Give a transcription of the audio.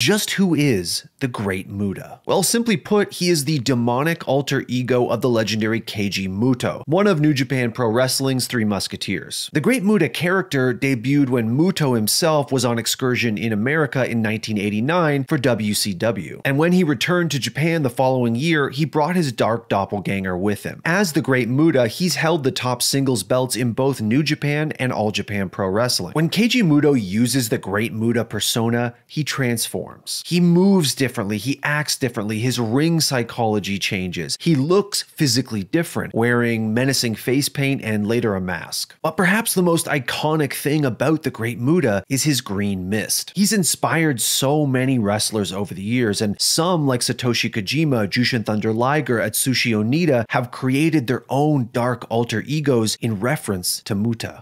Just who is the Great Muta? Well, simply put, he is the demonic alter ego of the legendary Keiji Muto, one of New Japan Pro Wrestling's Three Musketeers. The Great Muta character debuted when Muto himself was on excursion in America in 1989 for WCW, and when he returned to Japan the following year, he brought his dark doppelganger with him. As the Great Muta, he's held the top singles belts in both New Japan and All Japan Pro Wrestling. When Keiji Muto uses the Great Muta persona, he transforms transforms. He moves differently, he acts differently, his ring psychology changes. He looks physically different, wearing menacing face paint and later a mask. But perhaps the most iconic thing about the Great Muta is his green mist. He's inspired so many wrestlers over the years, and some, like Satoshi Kojima, Jushin Thunder Liger, and Atsushi Onita, have created their own dark alter egos in reference to Muta.